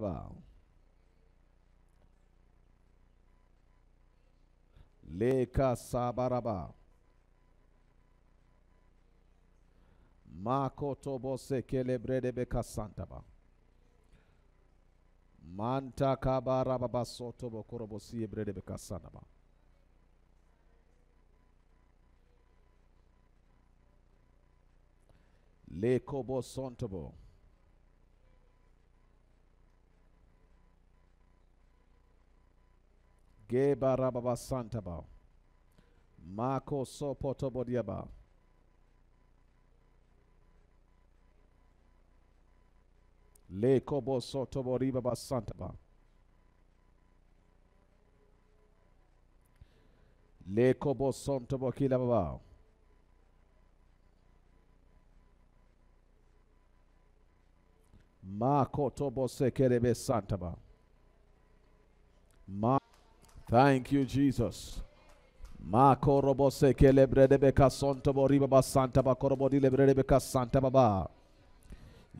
ba. Leka sabaraba. Makoto bose kelebrede beka santaba. Manta kabaraba baba soto bokoro bosi ebrede beka sanaba. Leko bo sontobo. Ge barababa santaba. Mako sopoto bodiaba. Le kobo soto boriba basantaba. Le kobo sonto bokila baba. Ma koto bose kerebe santaba. Ma Thank you, Jesus. Ma korobo se kelebrede beka sonto boriba basanta ba korobo beka santa baba.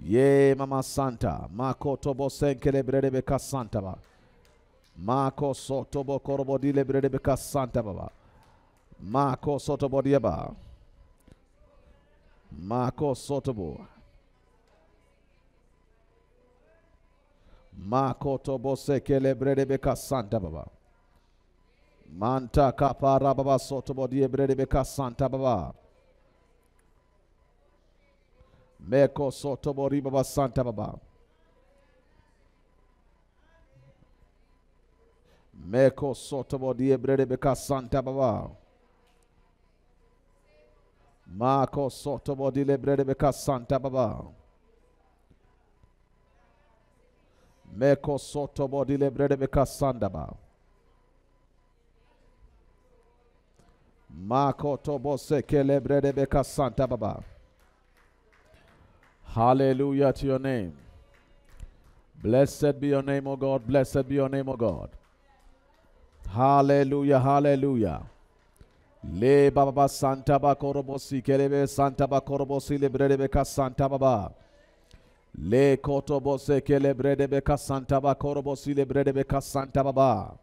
Ye mama santa, mako tobo senkele brede beka santa ba. Mako soto bo korobo dile brede beka santa baba. Mako soto bo diaba. Mako soto bo. Mako tobo beka santa baba. Manta kapara baba soto bodie brede beka santa baba. Meko soto bori baba santa baba. Meko soto bodi ebrede beka santa baba. Mako soto bodi lebrede beka santa baba. Meko soto bodi lebrede beka santa baba. Mako tobo seke lebrede beka santa baba. Hallelujah to your name. Blessed be your name, O God. Blessed be your name, O God. Hallelujah, hallelujah. Le baba santa ba korobosi kelebe santa ba korobosi lebrede beka santa baba. Le koto bose kelebrede beka santa ba korobosi lebrede beka santa baba.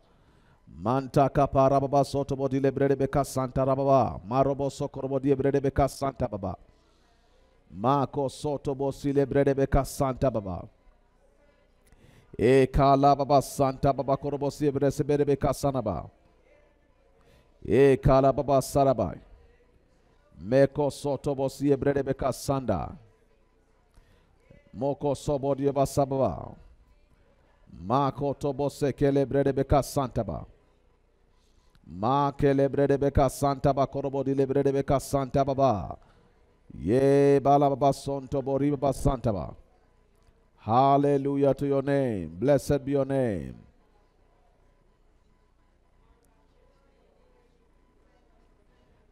Manta kapa rababa soto bodi lebrede beka santa rababa. Marobo sokorobo di lebrede beka santa baba. Mako soto bosile brede beka santa baba. E kala baba santa baba korobosi brese brede beka sanaba. E kala baba sarabai. Meko soto bosi brede beka sanda. Moko sobo di basababa. Mako tobo se kele brede beka santa ba. Ma kele brede beka santa ba korobo di brede beka santa baba. Ye balababa sonto boriba santaba. Hallelujah to your name. Blessed be your name.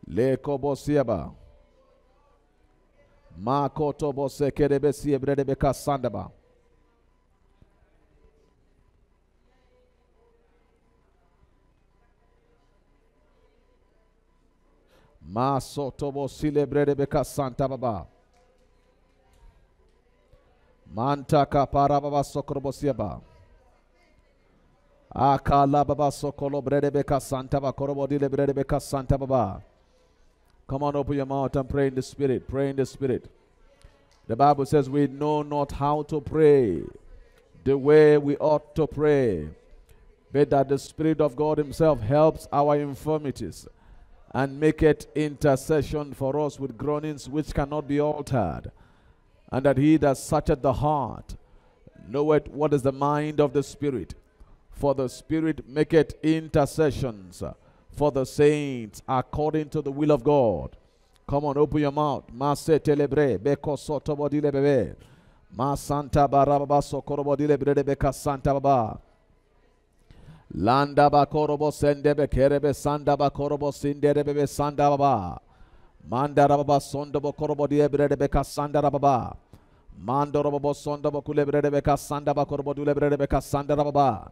Le kobosiaba. Ma koto bose kerebe si ebrede beka sandaba. Ma soto bosile brede beka santa baba. Manta kapara baba sokoro bosiaba. Akala baba sokolo brede beka santa ba korobo dile santa baba. Come on, open your mouth and pray in the spirit. Pray in the spirit. The Bible says we know not how to pray the way we ought to pray, but that the Spirit of God Himself helps our infirmities and make it intercession for us with groanings which cannot be altered. And that he that searcheth the heart knoweth what is the mind of the Spirit. For the Spirit maketh intercessions for the saints according to the will of God. Come on, open your mouth. Mase telebre, beko soto bodile bebe. Ma santa baraba sokoro bodile santa baba. Landa ba korobo sende be kerebe sanda ba korobo sindere bebe sanda baba. Manda baba sondo bo korobo die brede beka sanda baba. Mando robo sondo bo kule brede beka sanda ba korobo dule brede beka sanda baba.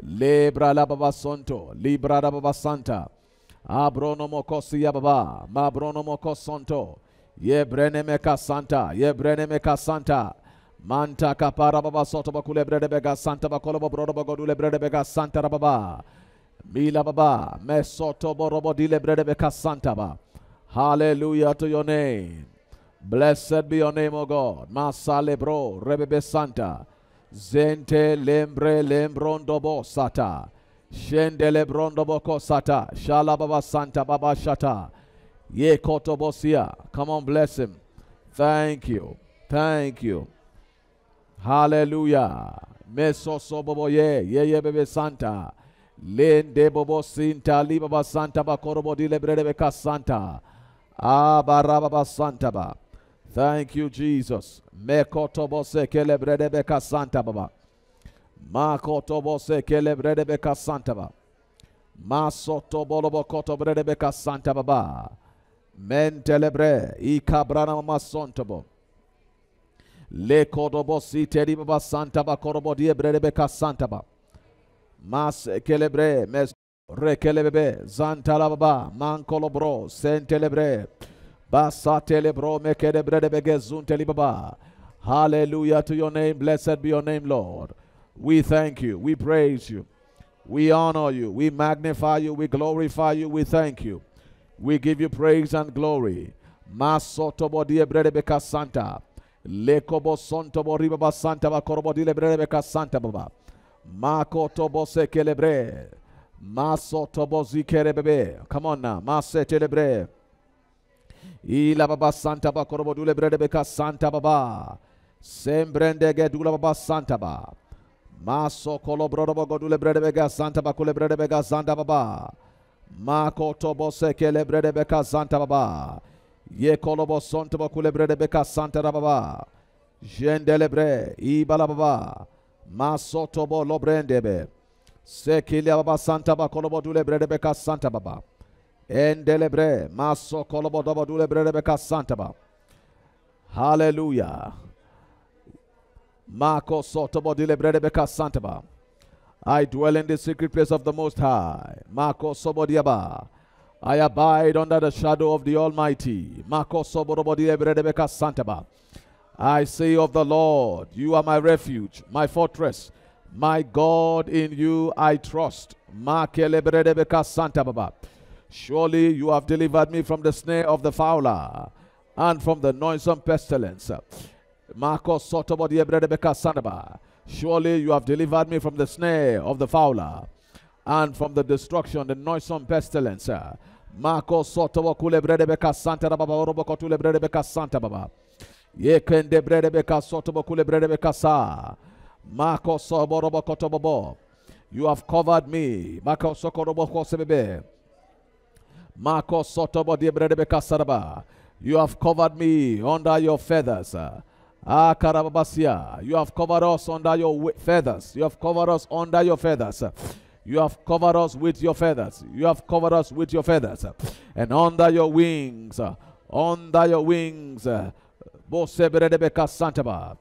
Lebra la baba sonto, libra da baba santa. Abrono moko siya baba, ma brono moko sonto. Ye brene meka santa, ye brene meka santa. Manta kapara baba soto bakule brede bega santa bakolo brodo bagodule brede bega santa rababa. Mila baba mesoto borobo dile brede bega santa ba. Hallelujah to your name. Blessed be your name, O God. Masale bro rebebe santa. Zente lembre lembrondo bo sata. Shende lebrondo boko sata. Shala baba santa baba shata. Ye koto bosia. Come on, bless him. Thank you. Thank you. Hallelujah. Meso sobobo ye. Bebe santa. Lende bobo sinta li baba santa ba korobo di lebrede beka santa. Ah barababa santa ba. Thank you, Jesus. Mekotobose kelebrede beka santa baba. Makotobose kelebrede beka santa baba. Masoto bolobo koto brede beka santa baba. Mentelebre ikabrana. Le kodobo si teri baba santa ba korobo die brede beka santa ba. Mas kelebre mes rekelebebe zantala baba man mankolobro sentelebre. Basatelebro mekedebre bege zunteli baba. Hallelujah to your name. Blessed be your name, Lord. We thank you. We praise you. We honor you. We magnify you. We glorify you. We thank you. We give you praise and glory. Masotobo die bredebeka santa. Lekobo sontobo ribaba santa ba korobo di lebredebeka santa baba. Makotobo se kelebre. Masotobo zikerebebe. Come on now. Mase telebre. Ila baba santa ba korobo dule bredebeka santa baba. Sembrende gedula baba santa ba. Maso kolobrodo godule bredebeka santa ba kule bredebeka santa baba. Mako tobo sekele brede beka santa baba. Ye kolobo sonto bo kule brede beka santa baba. Jendele bre ibala baba. Maso tobo lobrendebe. Sekile baba santa ba kolobo dule brede beka santa baba. Endele bre maso kolobo dobo dule brede beka santa baba. Hallelujah. Mako sotobo dile brede beka santa baba. I dwell in the secret place of the Most High. Mako Sobodiaba. I abide under the shadow of the Almighty. I say of the Lord, You are my refuge, my fortress, my God, in you I trust. Surely you have delivered me from the snare of the fowler and from the noisome pestilence. Surely you have delivered me from the snare of the fowler and from the destruction, the noisome pestilence. Mako soto kule brede beka santa baba orobo kotule brede beka santa baba. Ye kende brede beka soto kule brede beka sa. Mako sobo robo koto bobo. You have covered me. Mako sokorobo kosebebe. Mako soto bo die brede beka saraba. You have covered me under your feathers. Ah, Karababasia, you have covered us under your feathers. You have covered us under your feathers. You have covered us with your feathers. You have covered us with your feathers. And under your wings, under your wings, Boseberebeka Santaba,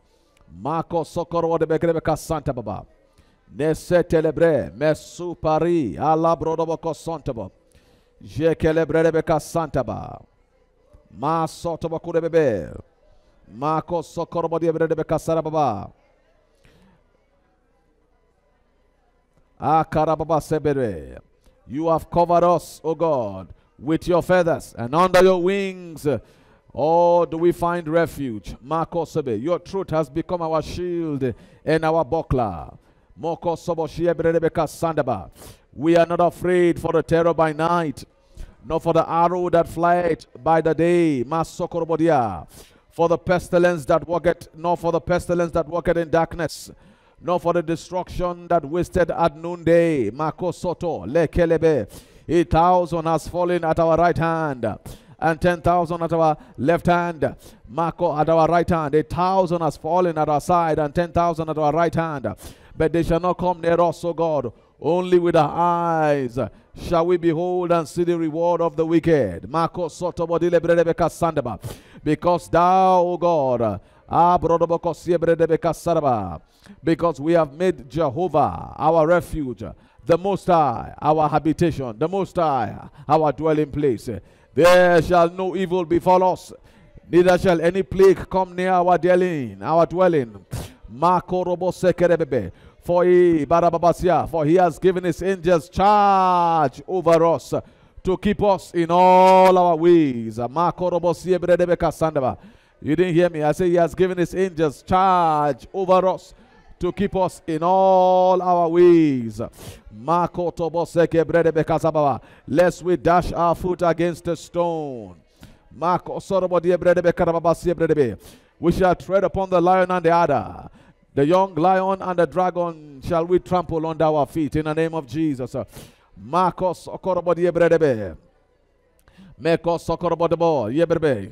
Marco Sokoro de Bekrebeka Santa Baba, Nese Telebre, Mesu Pari, Ala Brodoboko Santaba, Jekeleberebeka Santaba, Ma Sotobaku Bebe. Mako sokorobo di brede You have covered us, O God, with your feathers, and under your wings, oh, do we find refuge. Mako sebe. Your truth has become our shield and our buckler. We are not afraid for the terror by night, nor for the arrow that flieth by the day. For the pestilence that worketh, nor for the pestilence that worketh in darkness, nor for the destruction that wasted at noonday. Mako soto lekelebe. A thousand has fallen at our right hand, and ten thousand at our left hand. Mako at our right hand. A thousand has fallen at our side, and ten thousand at our right hand. But they shall not come near us, O God. Only with our eyes shall we behold and see the reward of the wicked. Because thou, O God, Ah, because we have made Jehovah our refuge, the Most High our habitation, the Most High our dwelling place. There shall no evil befall us, Neither shall any plague come near our dwelling, our dwelling. For he, for he has given his angels charge over us to keep us in all our ways. You didn't hear me. I say he has given his angels charge over us to keep us in all our ways. Lest we dash our foot against a stone. We shall tread upon the lion and the adder. The young lion and the dragon shall we trample under our feet in the name of Jesus. Marcos Okorobodi Ebredebe. Mekos Okorobodebo Yebrebe.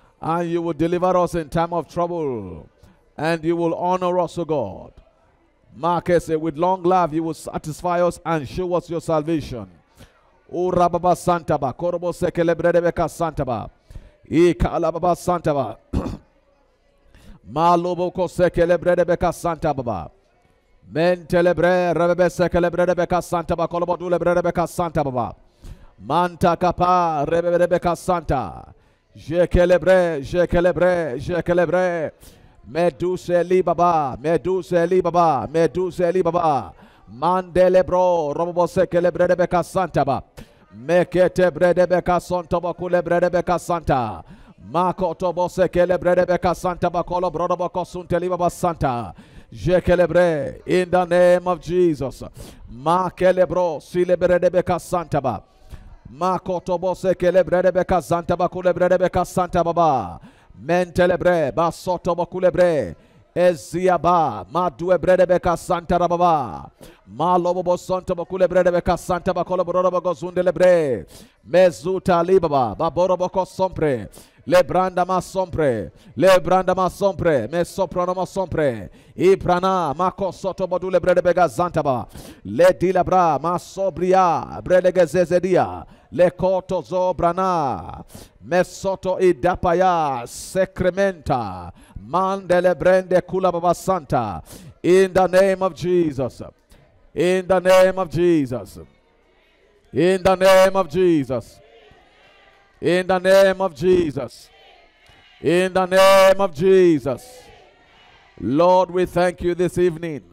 And you will deliver us in time of trouble. And you will honor us, O God. Marcus said, with long life you will satisfy us and show us your salvation. O Rababa Santaba, Korobo Sekelebredebeka Santaba, E Kalababa Santaba, Malobo Kosekelebredebeka Santaba, Men telebre rebebe sekelebredebeka Santaba, Kolobo Dulebredebeka Santaba, Manta Kapa, Rebebeka Santa, Jekelebre, Jekelebre, Jekelebre, Meduse li baba, meduse li baba, meduse li baba. Mandele bro, robo se brede beka santa ba. Mekete brede beka santa ba kule brede beka santa. Mako tobo se brede beka santa ba kolo brodo ba kosunte li baba santa. Je celebre in the name of Jesus. Ma celebro si le brede beka santa ba. Mako tobo se kele brede beka santa ba kule brede beka santa baba. Mentelebre, basoto bokulebre, Eziaba, Madu Ebredebeka Santa Rababa, Malobo Santa Bokulebredebeka Santa Bacolaborobo Zundelebre, Mezuta Libaba, Baboroboko Sompre, Lebranda ma sompre, Lebranda ma sompre, me soprano ma sompre, Iprana, Mako Soto Bodule Bredebega Zantaba, Le Dilabra, ma sobria, Bredege Zezedia, Le Koto Zobrana, Mesoto Idapaya, Secrementa, Mandele Brende Kulababa Santa, in the name of Jesus, in the name of Jesus, in the name of Jesus. In the name of Jesus. In the name of Jesus. Lord, we thank you this evening.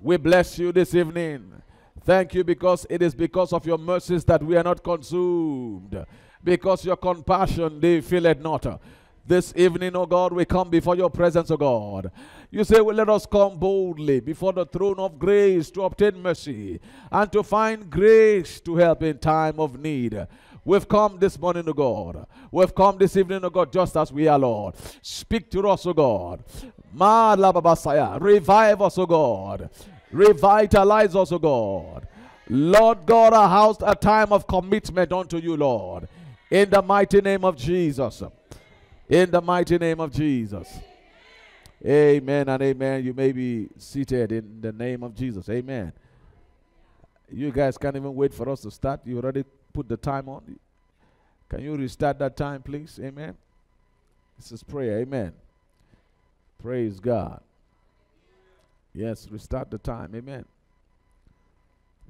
We bless you this evening. Thank you because it is because of your mercies that we are not consumed. Because your compassion they feel it not. This evening, O oh God, we come before your presence, O oh God. You say, well, let us come boldly before the throne of grace to obtain mercy and to find grace to help in time of need. We've come this morning, O God. We've come this evening, O God, just as we are, Lord. Speak to us, O God. Revive us, O God. Revitalize us, O God. Lord God, a house, a time of commitment unto you, Lord. In the mighty name of Jesus. In the mighty name of Jesus. Amen and amen. You may be seated in the name of Jesus. Amen. You guys can't even wait for us to start. You already put the time on. Can you restart that time, please? Amen. This is prayer. Amen. Praise God. Yes, restart the time. Amen.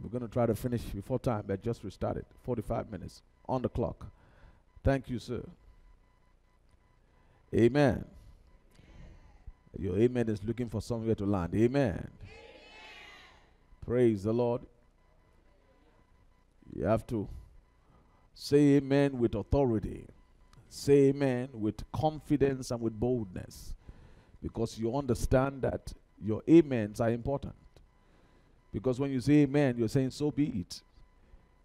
We're going to try to finish before time, but just restart it. 45 minutes on the clock. Thank you, sir. Amen. Your amen is looking for somewhere to land. Amen. amen. Praise the Lord. You have to Say amen with authority. Say amen with confidence and with boldness. Because you understand that your amens are important. Because when you say amen, you're saying, so be it.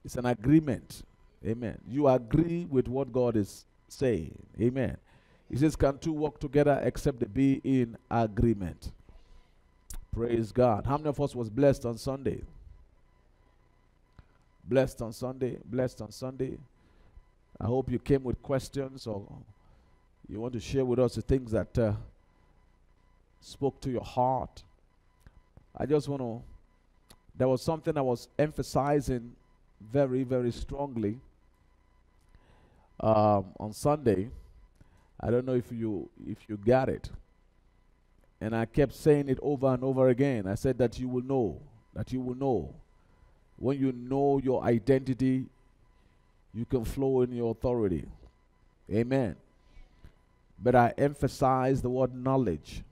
It's an agreement. Amen. You agree with what God is saying. Amen. He says, Can two walk together except they be in agreement? Praise God. How many of us was blessed on Sunday? Blessed on Sunday. Blessed on Sunday. I hope you came with questions or you want to share with us the things that uh, spoke to your heart. I just want to, there was something I was emphasizing very, very strongly um, on Sunday. I don't know if you if you got it. And I kept saying it over and over again. I said that you will know, that you will know. When you know your identity, you can flow in your authority. Amen. But I emphasize the word knowledge.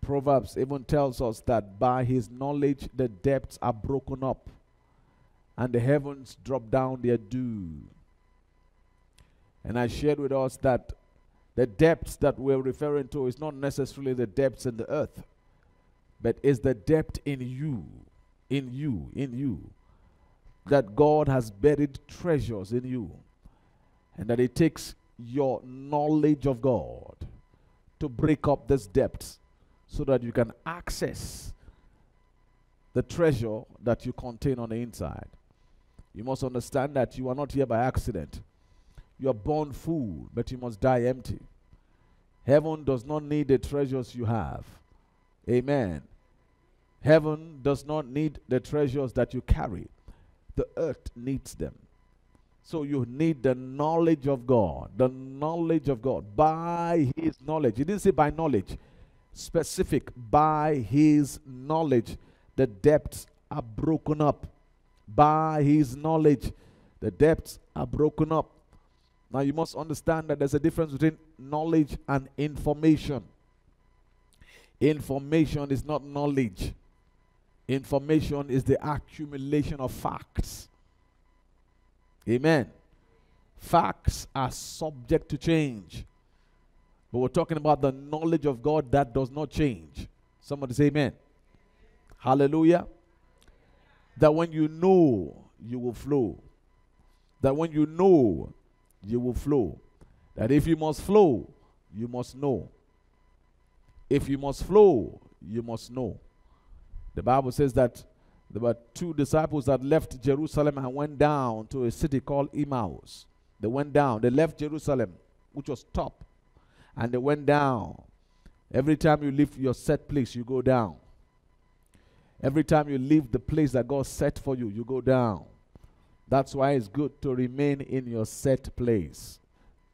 Proverbs even tells us that by his knowledge the depths are broken up and the heavens drop down their dew. And I shared with us that the depths that we're referring to is not necessarily the depths in the earth, but it's the depth in you, in you, in you. That God has buried treasures in you. And that it takes your knowledge of God to break up this depth so that you can access the treasure that you contain on the inside. You must understand that you are not here by accident. You are born full, but you must die empty. Heaven does not need the treasures you have. Amen. Heaven does not need the treasures that you carry. The earth needs them. So you need the knowledge of God. The knowledge of God. By His knowledge. He didn't say by knowledge. Specific. By His knowledge, the depths are broken up. By His knowledge, the depths are broken up. Now you must understand that there's a difference between knowledge and information. Information is not knowledge. Information is the accumulation of facts. Amen. Facts are subject to change. But we're talking about the knowledge of God that does not change. Somebody say amen. Hallelujah. That when you know, you will flow. That when you know, you will flow. That if you must flow, you must know. If you must flow, you must know. The Bible says that there were two disciples that left Jerusalem and went down to a city called Emmaus. They went down. They left Jerusalem, which was top, and they went down. Every time you leave your set place, you go down. Every time you leave the place that God set for you, you go down. That's why it's good to remain in your set place.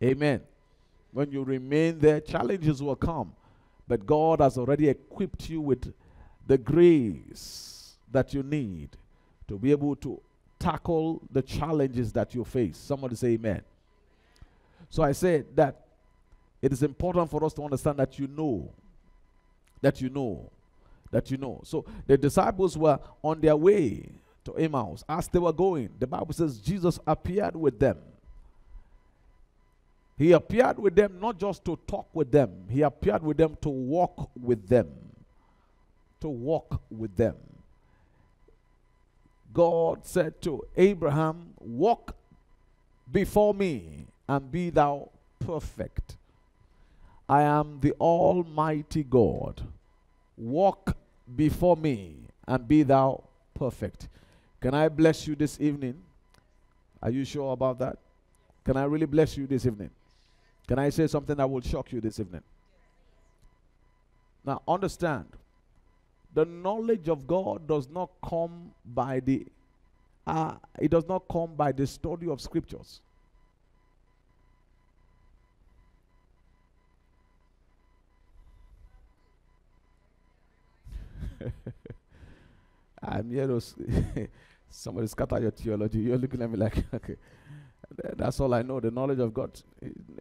Amen. When you remain there, challenges will come. But God has already equipped you with the grace that you need to be able to tackle the challenges that you face. Somebody say amen. So I said that it is important for us to understand that you know, that you know, that you know. So the disciples were on their way to Emmaus. As they were going, the Bible says Jesus appeared with them. He appeared with them not just to talk with them, he appeared with them to walk with them. To walk with them. God said to Abraham, Walk before me and be thou perfect. I am the Almighty God. Walk before me and be thou perfect. Can I bless you this evening? Are you sure about that? Can I really bless you this evening? Can I say something that will shock you this evening? Now, understand the knowledge of God does not come by the uh, it does not come by the study of scriptures. I'm here to somebody scatter your theology. You're looking at me like, okay, that's all I know. The knowledge of God.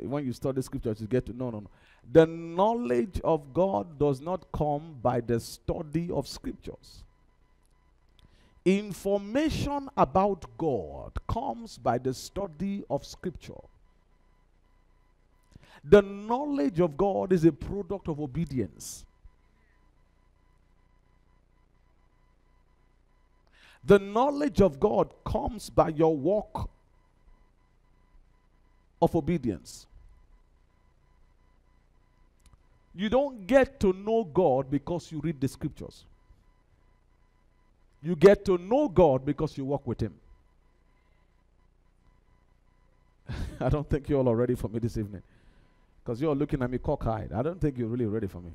When you study scriptures, you get to know. No, no. The knowledge of God does not come by the study of scriptures. Information about God comes by the study of scripture. The knowledge of God is a product of obedience. The knowledge of God comes by your walk of obedience. You don't get to know God because you read the scriptures. You get to know God because you walk with Him. I don't think you all are ready for me this evening. Because you're looking at me cockeyed. I don't think you're really ready for me.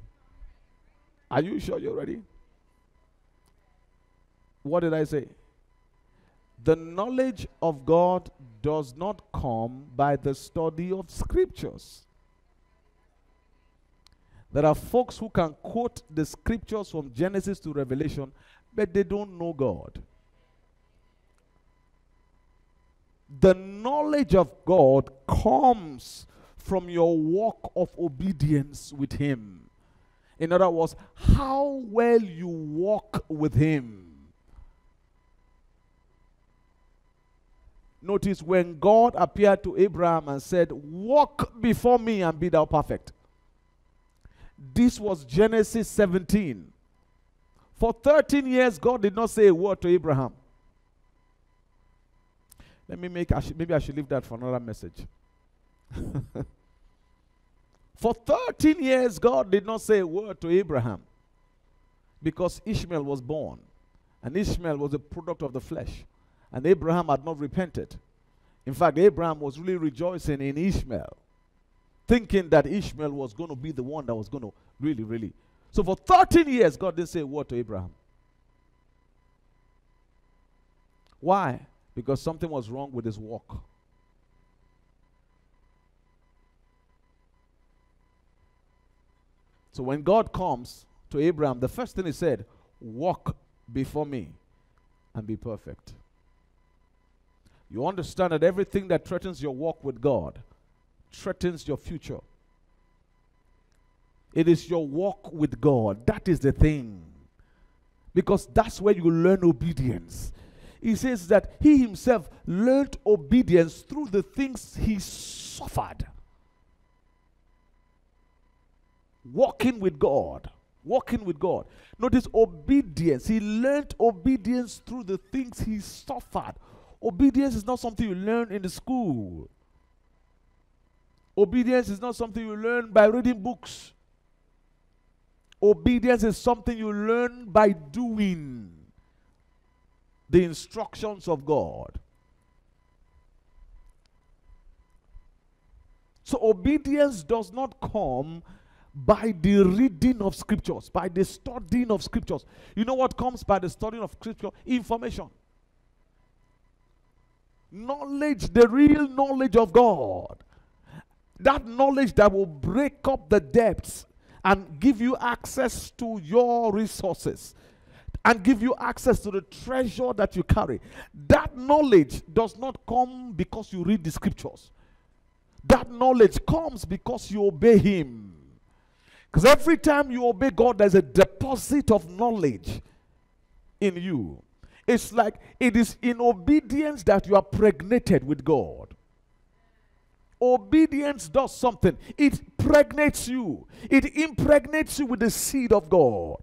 Are you sure you're ready? What did I say? The knowledge of God does not come by the study of scriptures. There are folks who can quote the scriptures from Genesis to Revelation, but they don't know God. The knowledge of God comes from your walk of obedience with Him. In other words, how well you walk with Him. Notice when God appeared to Abraham and said, Walk before me and be thou perfect. This was Genesis 17. For 13 years, God did not say a word to Abraham. Let me make, I should, maybe I should leave that for another message. for 13 years, God did not say a word to Abraham because Ishmael was born. And Ishmael was a product of the flesh. And Abraham had not repented. In fact, Abraham was really rejoicing in Ishmael, thinking that Ishmael was going to be the one that was going to really, really. So for 13 years, God didn't say a word to Abraham. Why? Because something was wrong with his walk. So when God comes to Abraham, the first thing he said, Walk before me and be perfect. You understand that everything that threatens your walk with God threatens your future. It is your walk with God. That is the thing. Because that's where you learn obedience. He says that he himself learned obedience through the things he suffered. Walking with God. Walking with God. Notice obedience. He learned obedience through the things he suffered. Obedience is not something you learn in the school. Obedience is not something you learn by reading books. Obedience is something you learn by doing the instructions of God. So, obedience does not come by the reading of scriptures, by the studying of scriptures. You know what comes by the studying of scripture? Information. Knowledge, the real knowledge of God. That knowledge that will break up the depths and give you access to your resources and give you access to the treasure that you carry. That knowledge does not come because you read the scriptures. That knowledge comes because you obey Him. Because every time you obey God, there's a deposit of knowledge in you. It's like it is in obedience that you are pregnated with God. Obedience does something, it pregnates you, it impregnates you with the seed of God.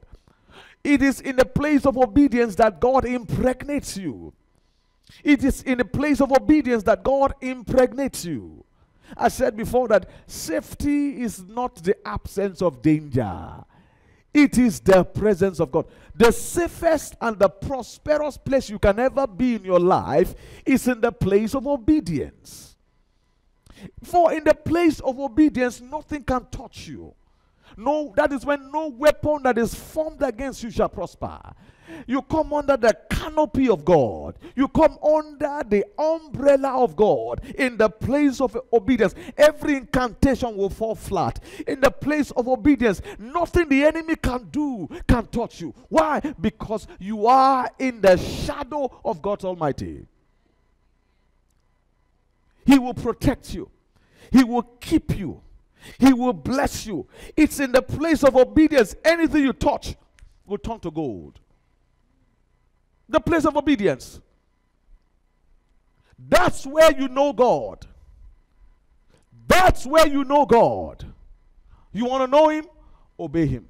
It is in the place of obedience that God impregnates you. It is in the place of obedience that God impregnates you. I said before that safety is not the absence of danger. It is the presence of God. The safest and the prosperous place you can ever be in your life is in the place of obedience. For in the place of obedience, nothing can touch you. No, that is when no weapon that is formed against you shall prosper. You come under the canopy of God. You come under the umbrella of God in the place of obedience. Every incantation will fall flat. In the place of obedience, nothing the enemy can do can touch you. Why? Because you are in the shadow of God Almighty. He will protect you, He will keep you, He will bless you. It's in the place of obedience. Anything you touch will turn to gold the place of obedience. That's where you know God. That's where you know God. You want to know Him? Obey Him.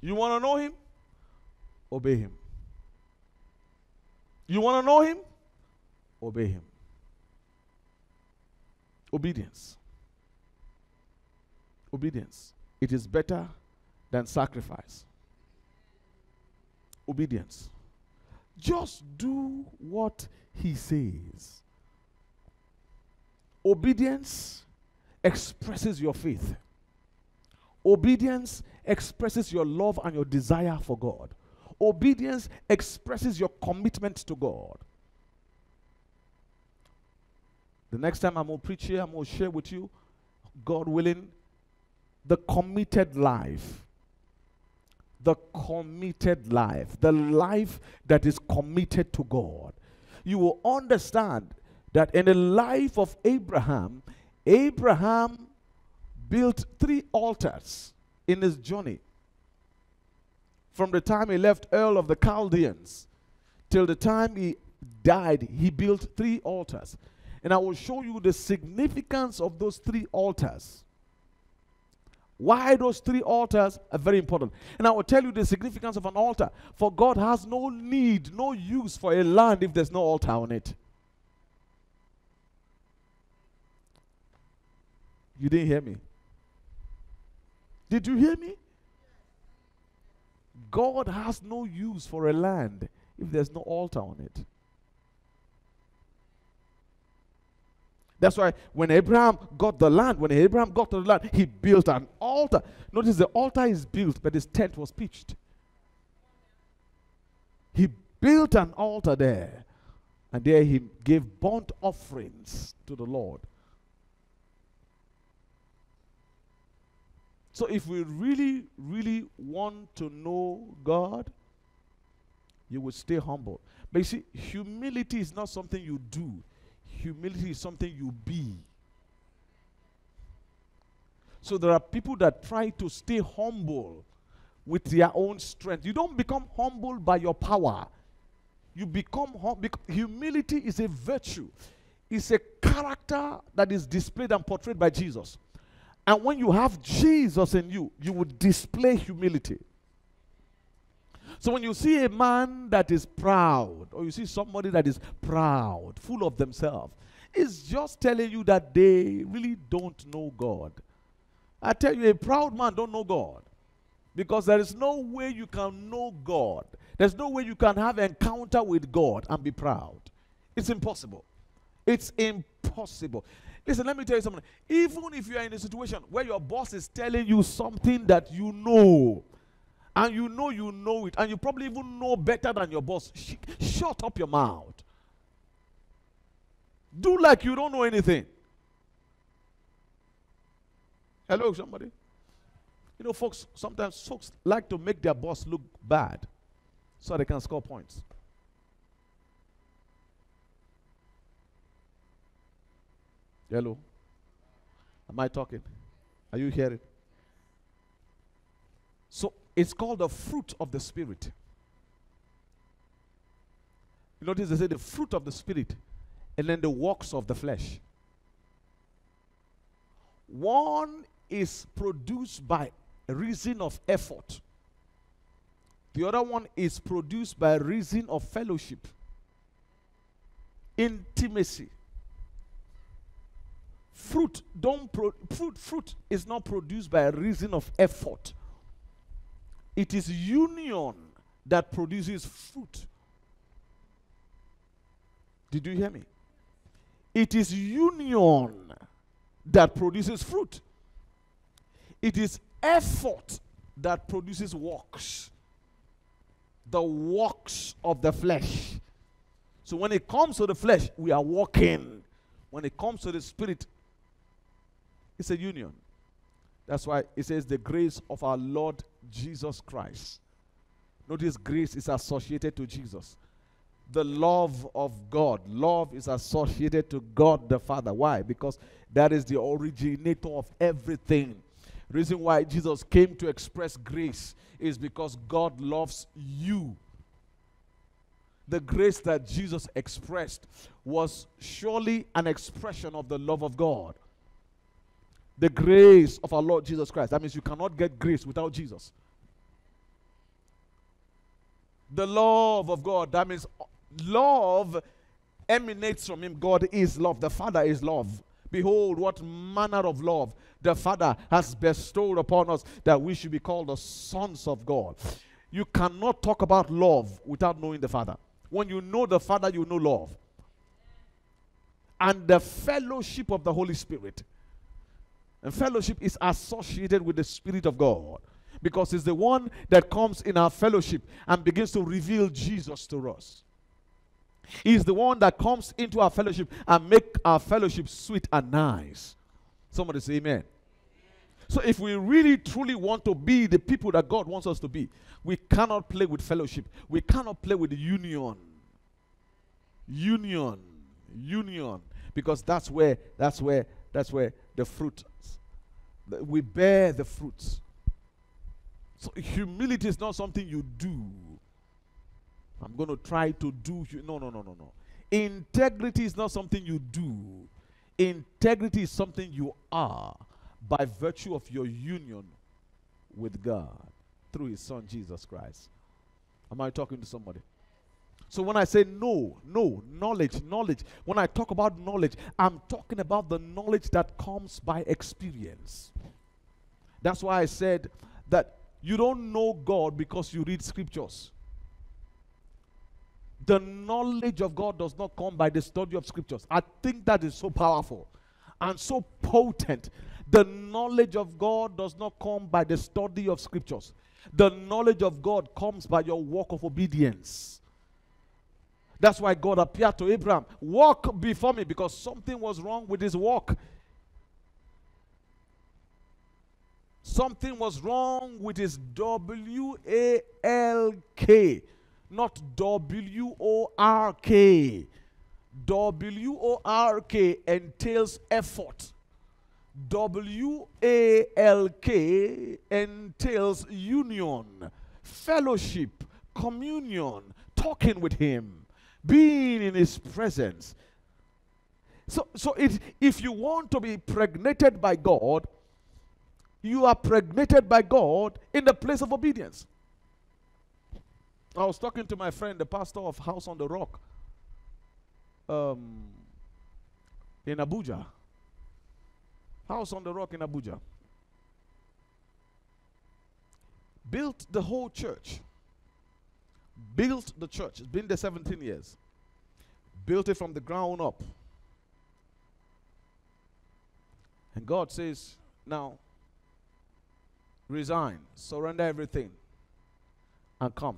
You want to know Him? Obey Him. You want to know Him? Obey Him. Obedience. Obedience. It is better than sacrifice obedience. Just do what he says. Obedience expresses your faith. Obedience expresses your love and your desire for God. Obedience expresses your commitment to God. The next time I'm going to preach here, I'm going to share with you, God willing, the committed life. The committed life. The life that is committed to God. You will understand that in the life of Abraham, Abraham built three altars in his journey. From the time he left Ur of the Chaldeans till the time he died, he built three altars. And I will show you the significance of those three altars. Why those three altars are very important. And I will tell you the significance of an altar. For God has no need, no use for a land if there's no altar on it. You didn't hear me. Did you hear me? God has no use for a land if there's no altar on it. That's why when Abraham got the land, when Abraham got to the land, he built an altar. Notice the altar is built, but his tent was pitched. He built an altar there, and there he gave burnt offerings to the Lord. So if we really, really want to know God, you will stay humble. But you see, humility is not something you do. Humility is something you be. So there are people that try to stay humble with their own strength. You don't become humble by your power. You become hum- humility is a virtue. It's a character that is displayed and portrayed by Jesus. And when you have Jesus in you, you will display humility. So when you see a man that is proud, or you see somebody that is proud, full of themselves, it's just telling you that they really don't know God. I tell you, a proud man don't know God. Because there is no way you can know God. There's no way you can have encounter with God and be proud. It's impossible. It's impossible. Listen, let me tell you something. Even if you are in a situation where your boss is telling you something that you know, and you know you know it, and you probably even know better than your boss, sh- shut up your mouth. Do like you don't know anything. Hello, somebody. You know, folks, sometimes folks like to make their boss look bad so they can score points. Hello? Am I talking? Are you hearing? It's called the fruit of the Spirit. You notice they say the fruit of the Spirit and then the works of the flesh. One is produced by reason of effort. The other one is produced by reason of fellowship, intimacy. Fruit don't pro- fruit fruit is not produced by reason of effort. It is union that produces fruit. Did you hear me? It is union that produces fruit. It is effort that produces works. The works of the flesh. So when it comes to the flesh, we are walking. When it comes to the spirit, it's a union. That's why it says the grace of our Lord Jesus Christ. Notice grace is associated to Jesus. The love of God. Love is associated to God the Father. Why? Because that is the originator of everything. Reason why Jesus came to express grace is because God loves you. The grace that Jesus expressed was surely an expression of the love of God the grace of our Lord Jesus Christ. That means you cannot get grace without Jesus. The love of God. That means love emanates from Him. God is love. The Father is love. Behold, what manner of love the Father has bestowed upon us that we should be called the sons of God. You cannot talk about love without knowing the Father. When you know the Father, you know love. And the fellowship of the Holy Spirit. And fellowship is associated with the Spirit of God because it's the one that comes in our fellowship and begins to reveal Jesus to us. He's the one that comes into our fellowship and make our fellowship sweet and nice. Somebody say amen. So if we really truly want to be the people that God wants us to be, we cannot play with fellowship. We cannot play with union. Union. Union. Because that's where that's where that's where the fruit we bear the fruits. So humility is not something you do. I'm going to try to do. No, no, no, no, no. Integrity is not something you do. Integrity is something you are by virtue of your union with God through His Son Jesus Christ. Am I talking to somebody? So when I say no, no, knowledge, knowledge, when I talk about knowledge, I'm talking about the knowledge that comes by experience. That's why I said that you don't know God because you read scriptures. The knowledge of God does not come by the study of scriptures. I think that is so powerful and so potent. The knowledge of God does not come by the study of scriptures. The knowledge of God comes by your walk of obedience. That's why God appeared to Abraham. Walk before me because something was wrong with his walk. Something was wrong with his W A L K, not W O R K. W O R K entails effort. W A L K entails union, fellowship, communion, talking with Him, being in His presence. So, so it, if you want to be pregnated by God, you are pregnated by God in the place of obedience. I was talking to my friend, the pastor of House on the Rock um, in Abuja. House on the Rock in Abuja. Built the whole church. Built the church. It's been there 17 years. Built it from the ground up. And God says, now resign, surrender everything, and come.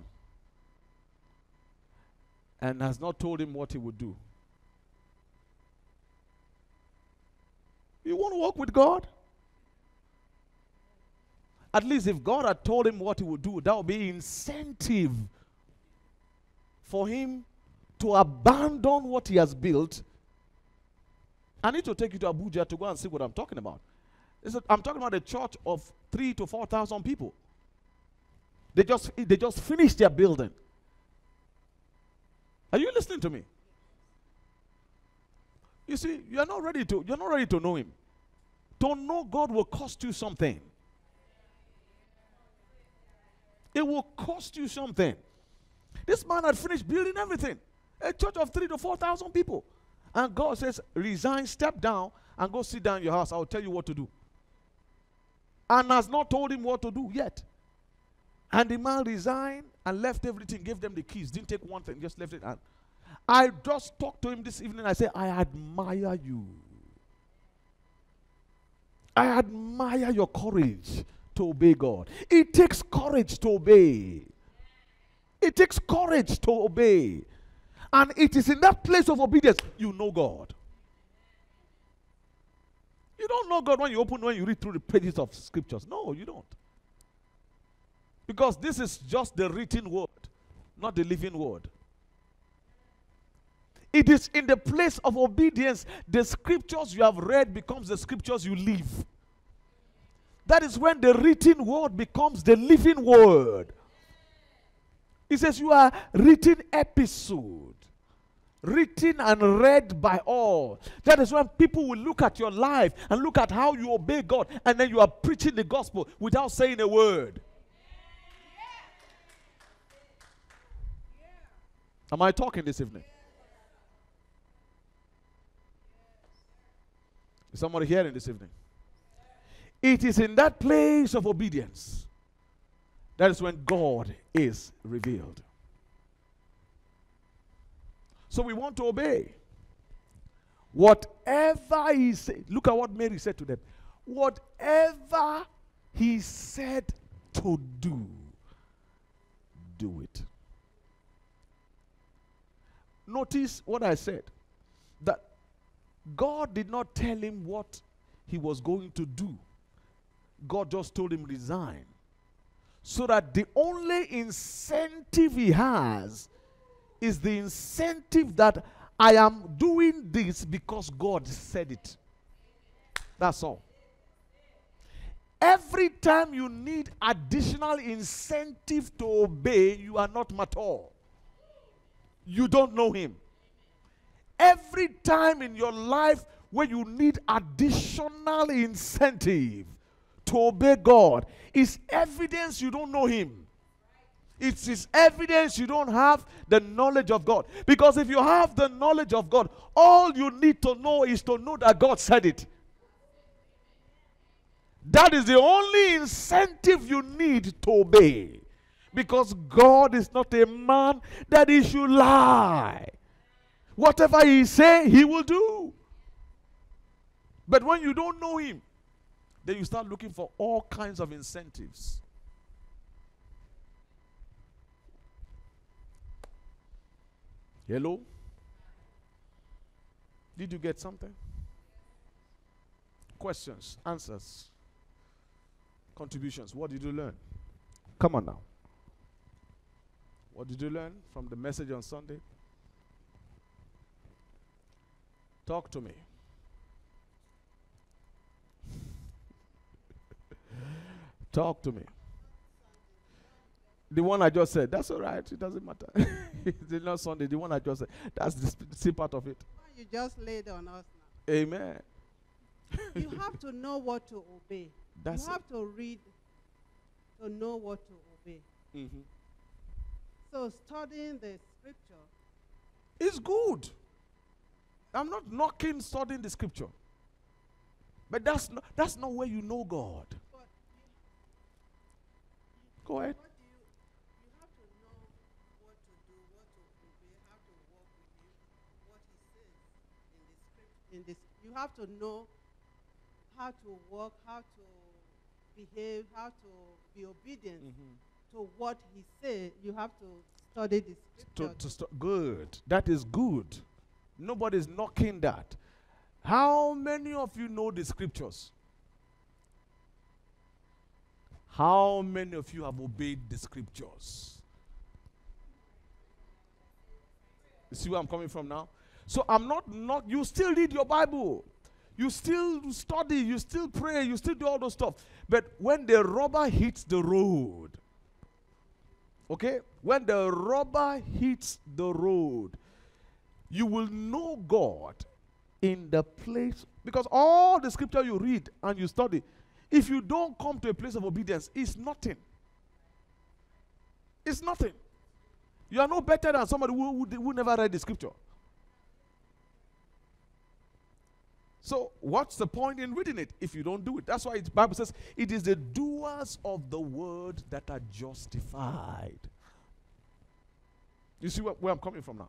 And has not told him what he would do. You want to walk with God? At least if God had told him what he would do, that would be incentive for him to abandon what he has built. I need to take you to Abuja to go and see what I'm talking about. I'm talking about a church of three to four thousand people. They just they just finished their building. Are you listening to me? You see, you're not ready to you're not ready to know him. To know God will cost you something. It will cost you something. This man had finished building everything. A church of three to four thousand people. And God says, resign, step down, and go sit down in your house. I'll tell you what to do and has not told him what to do yet. And the man resigned and left everything, gave them the keys, didn't take one thing, just left it. And I just talked to him this evening. I said, I admire you. I admire your courage to obey God. It takes courage to obey. It takes courage to obey. And it is in that place of obedience you know God. You don't know God when you open, when you read through the pages of scriptures. No, you don't. Because this is just the written word, not the living word. It is in the place of obedience the scriptures you have read becomes the scriptures you live. That is when the written word becomes the living word. He says you are written epistle written and read by all. That is when people will look at your life and look at how you obey God, and then you are preaching the gospel without saying a word. Am I talking this evening? Is somebody hearing this evening? It is in that place of obedience that is when God is revealed. So we want to obey. Whatever he said, look at what Mary said to them. Whatever he said to do, do it. Notice what I said that God did not tell him what he was going to do, God just told him resign. So that the only incentive he has is the incentive that I am doing this because God said it. That's all. Every time you need additional incentive to obey, you are not mature. You don't know Him. Every time in your life where you need additional incentive to obey God, is evidence you don't know Him. It is evidence you don't have the knowledge of God. Because if you have the knowledge of God, all you need to know is to know that God said it. That is the only incentive you need to obey. Because God is not a man that he should lie. Whatever he say, he will do. But when you don't know him, then you start looking for all kinds of incentives. Hello? Did you get something? Questions, answers, contributions. What did you learn? Come on now. What did you learn from the message on Sunday? Talk to me. Talk to me. The one I just said, that's all right. It doesn't matter. it's not Sunday. The one I just said, that's the sp- part of it. You just laid on us now. Amen. you have to know what to obey. That's you have it. to read to know what to obey. Mm-hmm. So studying the scripture is good. I'm not knocking studying the scripture. But that's not, that's not where you know God. Go ahead. in this you have to know how to work, how to behave, how to be obedient mm-hmm. to what he said. You have to study the scripture. To, to st- good. That is good. Nobody's knocking that. How many of you know the scriptures? How many of you have obeyed the scriptures? You see where I'm coming from now? So I'm not not you still read your Bible. You still study, you still pray, you still do all those stuff. But when the rubber hits the road, okay? When the rubber hits the road, you will know God in the place because all the scripture you read and you study, if you don't come to a place of obedience, it's nothing. It's nothing. You are no better than somebody who, who, who never read the scripture. So, what's the point in reading it if you don't do it? That's why the Bible says it is the doers of the word that are justified. You see where, where I'm coming from now?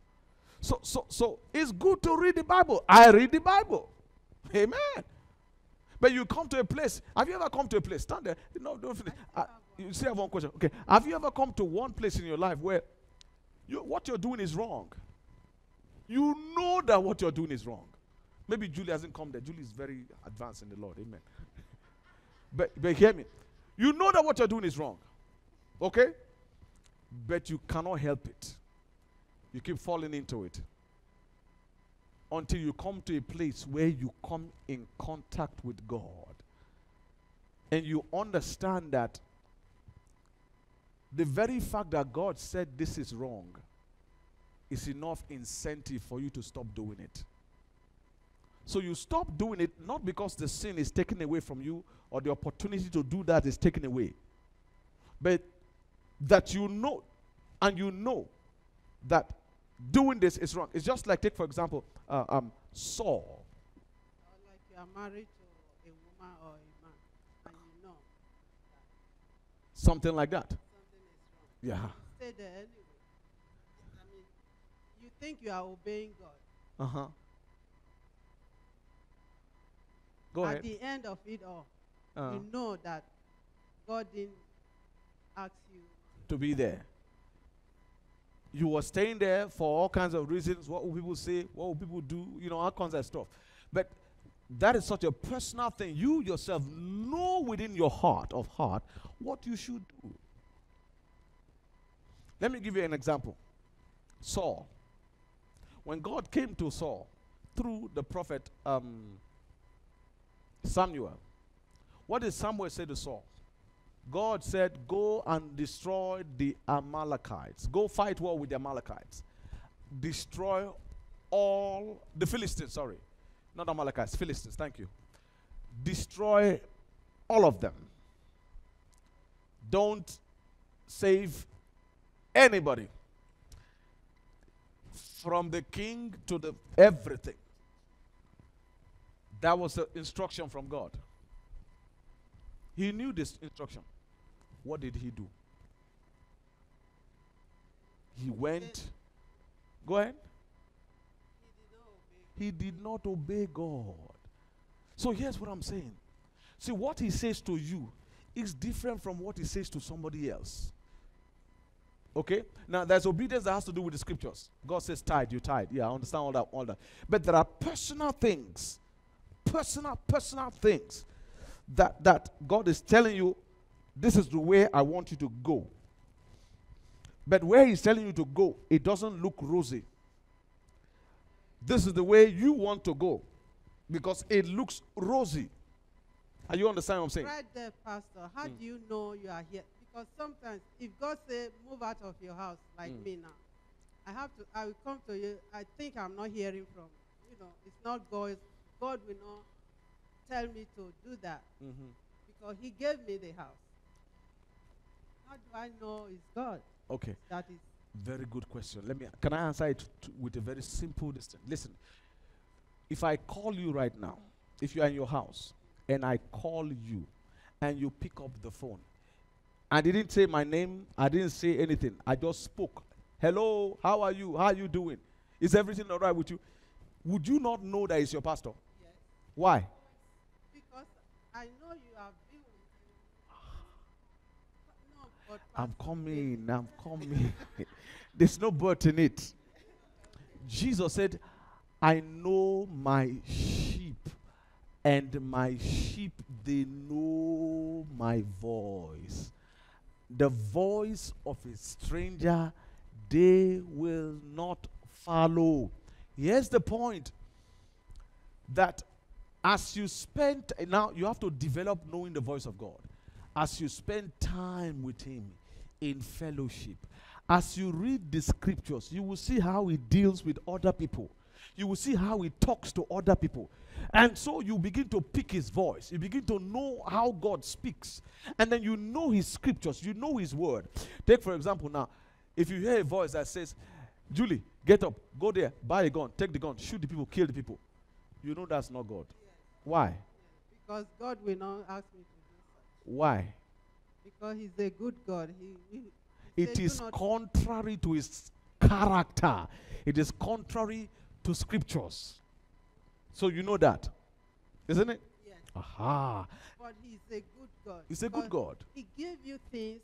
So, so, so it's good to read the Bible. I read the Bible. Amen. But you come to a place. Have you ever come to a place? Stand there. No, don't finish. Uh, you see, I have one question. Okay. Have you ever come to one place in your life where you, what you're doing is wrong? You know that what you're doing is wrong. Maybe Julie hasn't come there. Julie is very advanced in the Lord. Amen. but, but hear me. You know that what you're doing is wrong. Okay? But you cannot help it. You keep falling into it. Until you come to a place where you come in contact with God. And you understand that the very fact that God said this is wrong is enough incentive for you to stop doing it. So you stop doing it not because the sin is taken away from you or the opportunity to do that is taken away, but that you know and you know that doing this is wrong. It's just like, take for example, uh, um, Saul. like you are married to a woman or a man, and you know. Something like that. Something yeah. Stay there anyway. I mean, you think you are obeying God. Uh huh. Go ahead. At ahead. the end of it all, Uh, you know that God didn't ask you. to be there. You were staying there for all kinds of reasons. What will people say? What will people do? You know, all kinds of stuff. But that is such a personal thing. You yourself know within your heart of heart what you should do. Let me give you an example. Saul. When God came to Saul through the prophet um, Samuel, what did Samuel say to Saul? God said, Go and destroy the Amalekites. Go fight war with the Amalekites. Destroy all the Philistines, sorry. Not Amalekites, Philistines, thank you. Destroy all of them. Don't save anybody. From the king to the everything. That was the instruction from God. He knew this instruction. What did he do? He went. Go ahead. He did not obey. God. So here's what I'm saying. See, what he says to you is different from what he says to somebody else. Okay? Now there's obedience that has to do with the scriptures. God says tithe, you tithe. Yeah, I understand all that, all that. But there are personal things, personal, personal things that that God is telling you, this is the way I want you to go. But where He's telling you to go, it doesn't look rosy. This is the way you want to go because it looks rosy. Are you understand what I'm saying? Right there, Pastor. How Mm. do you know you are here? Because sometimes, if God say move out of your house, like Mm. me now, I have to. I will come to you. I think I'm not hearing from. You know, it's not God. God will not tell me to do that Mhm. because He gave me the house. How do I know it's God? Okay. That is. Very good question. Let me. Can I answer it with a very simple distance? Listen. If I call you right now, if you are in your house, and I call you, and you pick up the phone, I didn't say my name. I didn't say anything. I just spoke. Hello. How are you? How are you doing? Is everything all right with you? Would you not know that it's your pastor? Yes. Why? Because I know you have been with him. No, but I'm coming. I'm coming. There's no but in it. Jesus said, I know my sheep, and my sheep, they know my voice. The voice of a stranger, they will not follow. Here's the point that as you spend, now you have to develop knowing the voice of God. As you spend time with Him in fellowship, as you read the scriptures, you will see how He deals with other people. You will see how He talks to other people. And so you begin to pick His voice. You begin to know how God speaks. And then you know His scriptures, you know His word. Take, for example, now, if you hear a voice that says, Julie, get up, go there, buy a gun, take the gun, shoot the people, kill the people. You know that's not God. Why? Because God will not ask me to. Why? Because He's a good God. He, he, It said, "Do is contrary to his character. It is contrary to scriptures. So you know that. Isn't it? Yes, Aha. but He's a good God. He's a good God. He gave you things.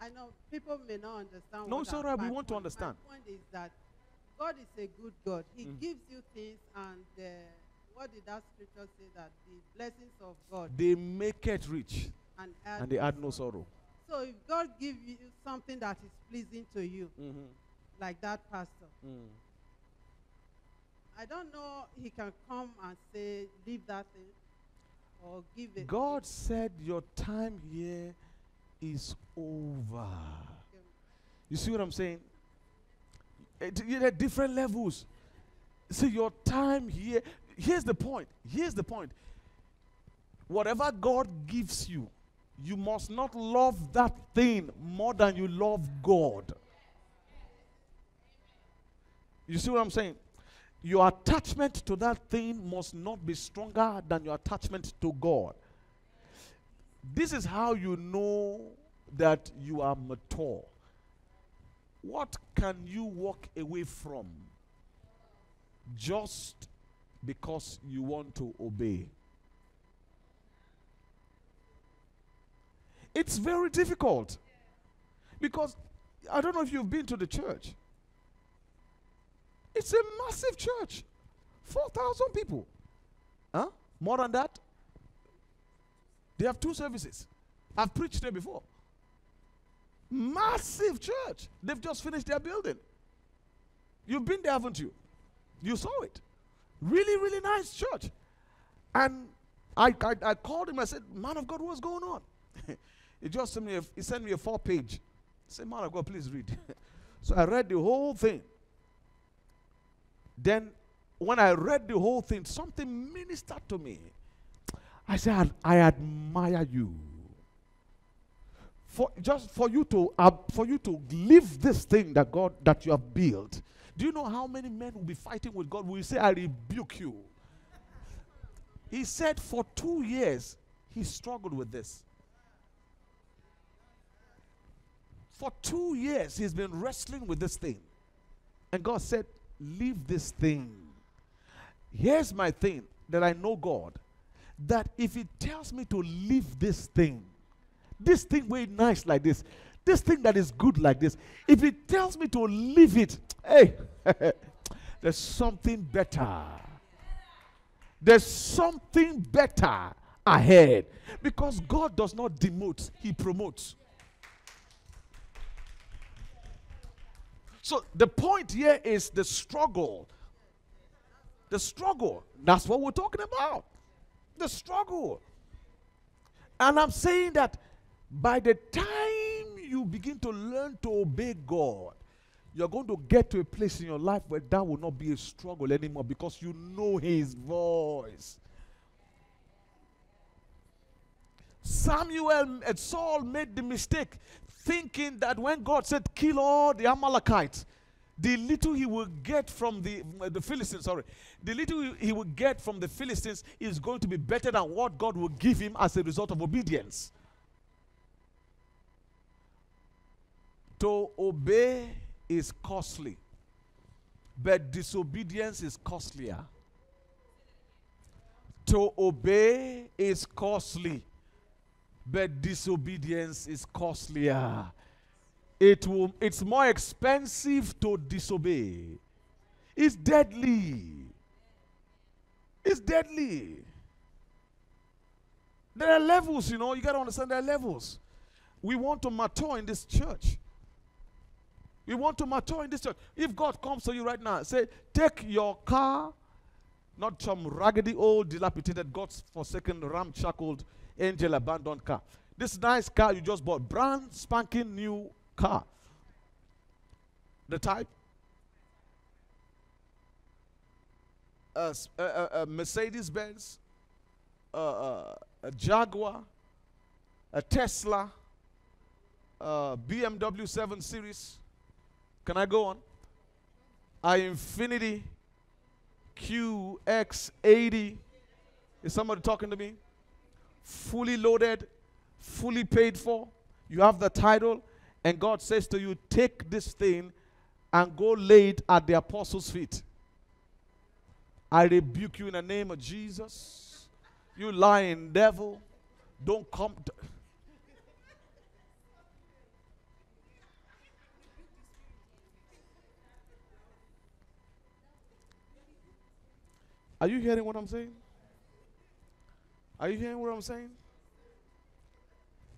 I know people may not understand. No, what it's I- all right, we want to understand. My point is that God is a good God. He Mm. gives you things, and uh, what did that scripture say? That the blessings of God They make it rich and add and they add no sorrow. So if God gives you something that is pleasing to you, Mm-hmm. like that pastor, Mm. I don't know he can come and say, leave that thing or give it. God said your time here is over. You see what I'm saying? You're at different levels. See, your time here, here's the point. Here's the point. Whatever God gives you, you must not love that thing more than you love God. You see what I'm saying? Your attachment to that thing must not be stronger than your attachment to God. This is how you know that you are mature. What can you walk away from just because you want to obey? It's very difficult because I don't know if you've been to the church. It's a massive church, 4,000 people. Huh? More than that? They have two services. I've preached there before. Massive church. They've just finished their building. You've been there, haven't you? You saw it. Really, really nice church. And I, I, I called him. I said, Man of God, what's going on? he just sent me a, he sent me a four page. I said, Man of God, please read. so I read the whole thing. Then, when I read the whole thing, something ministered to me. I said, I admire you. For just for you to uh, for you to live this thing that God that you have built. Do you know how many men will be fighting with God? Will say, I rebuke you. He said for two years he struggled with this. For two years he's been wrestling with this thing. And God said, Leave this thing. Here's my thing that I know God that if He tells me to leave this thing, this thing way nice like this, this thing that is good like this, if He tells me to leave it, hey, there's something better. There's something better ahead because God does not demote, He promotes. So the point here is the struggle. The struggle. That's what we're talking about. The struggle. And I'm saying that by the time you begin to learn to obey God, you're going to get to a place in your life where that will not be a struggle anymore because you know His voice. Samuel and Saul made the mistake thinking that when God said, kill all the Amalekites, the little he will get from the, uh, the Philistines, sorry, the little he will get from the Philistines is going to be better than what God will give him as a result of obedience. To obey is costly, but disobedience is costlier. To obey is costly, but disobedience is costlier. It will, it's more expensive to disobey. It's deadly. It's deadly. There are levels, you know, you got to understand there are levels. We want to mature in this church. We want to mature in this church. If God comes to you right now, say, take your car, not some raggedy old, dilapidated, God's forsaken, ramshackled, angel abandoned car. This nice car you just bought, brand spanking new car. The type? A Mercedes Benz, a, a, Jaguar, a Tesla, a BMW 7 Series. Can I go on? I Infiniti QX80. Is somebody talking to me? fully loaded, fully paid for. You have the title, and God says to you, Take this thing and go lay it at the apostles' feet. I rebuke you in the name of Jesus. You lying devil. Don't come. Are you hearing what I'm saying? Are you hearing what I'm saying?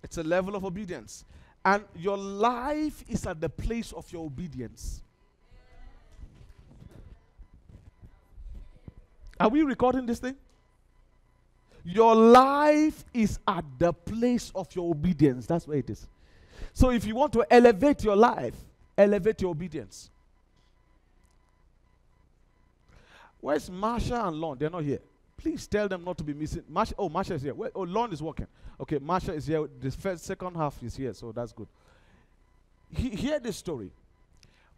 It's a level of obedience. And your life is at the place of your obedience. Are we recording this thing? Your life is at the place of your obedience. That's where it is. So if you want to elevate your life, elevate your obedience. Where's Marsha and Lon? They're not here. Please tell them not to be missing. Marsha, oh, Marsha is here. Where, oh, Lon is working. Okay, Marsha is here. The first, second half is here, so that's good. He, hear this story.